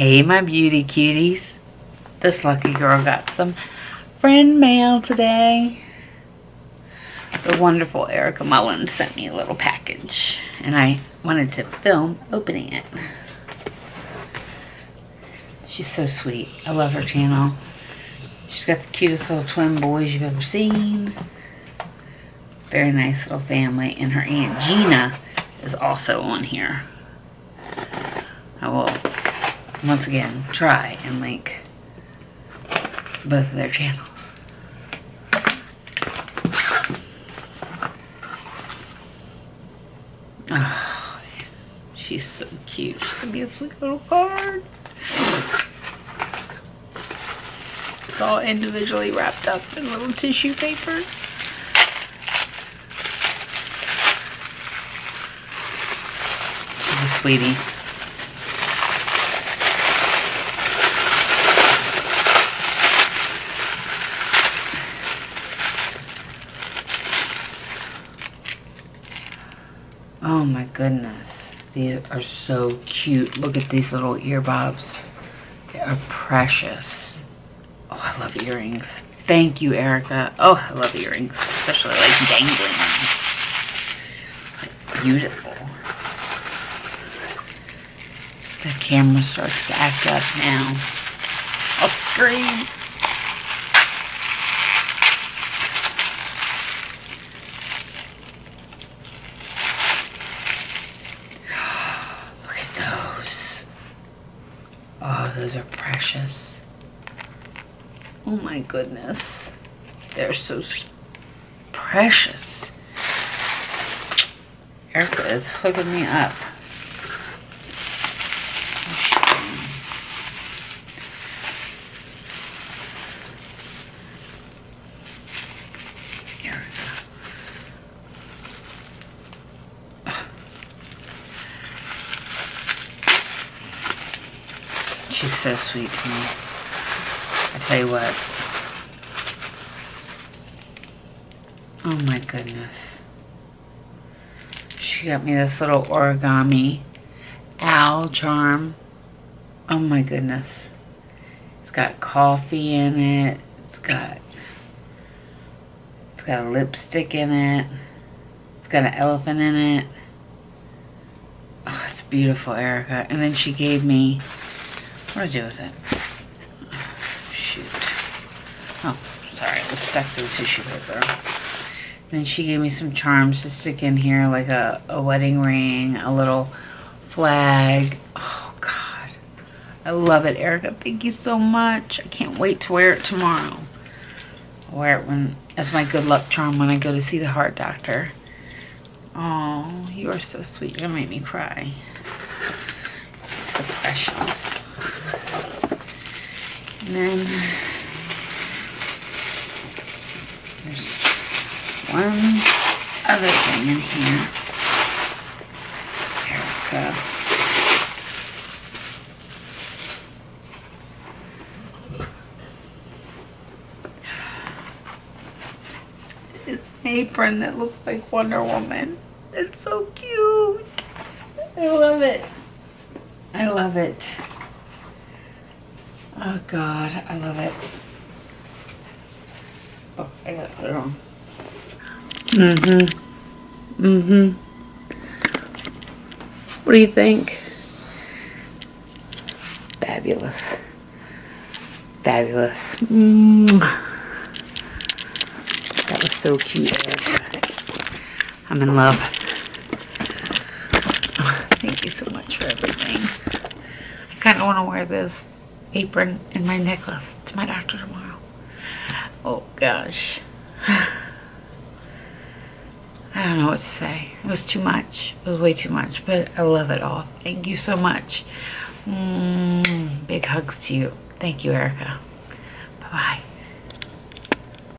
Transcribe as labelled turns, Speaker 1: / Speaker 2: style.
Speaker 1: Hey, my beauty cuties. This lucky girl got some friend mail today. The wonderful Erica Mullins sent me a little package, and I wanted to film opening it. She's so sweet. I love her channel. She's got the cutest little twin boys you've ever seen. Very nice little family. And her Aunt Gina is also on here. I will once again, try and link both of their channels. Oh, she's so cute. She's gonna be a sweet little card. All individually wrapped up in little tissue paper. Sweetie. Oh my goodness. These are so cute. Look at these little earbobs. They are precious. Oh, I love earrings. Thank you, Erica. Oh, I love earrings, especially like dangling ones. Like, beautiful. The camera starts to act up now. I'll scream. Look at those. Oh, those are precious. Oh my goodness. They're so precious. Erica is hooking me up. She's so sweet to me. You what. Oh my goodness. She got me this little origami owl charm. Oh my goodness. It's got coffee in it. It's got it's got a lipstick in it. It's got an elephant in it. Oh, it's beautiful, Erica. And then she gave me what do I do with it? Oh, sorry, it was stuck to the tissue paper. then she gave me some charms to stick in here, like a, a wedding ring, a little flag. Oh, God. I love it, Erica. Thank you so much. I can't wait to wear it tomorrow. I'll wear it when as my good luck charm when I go to see the heart doctor. Oh, you are so sweet. You're going to make me cry. So precious. And then one other thing in here. Erica. It's an apron that looks like Wonder Woman. It's so cute. I love it. I love it. Oh God, I love it. Oh, I gotta put it on. Mm-hmm. Mm-hmm. What do you think? Fabulous. Fabulous. Mm. That was so cute. I'm in love. thank you so much for everything. I kind of want to wear this apron and my necklace to my doctor tomorrow. Oh gosh. I don't know what to say. It was too much. It was way too much, but I love it all. Thank you so much. Mm, big hugs to you. Thank you, Erica. Bye-bye.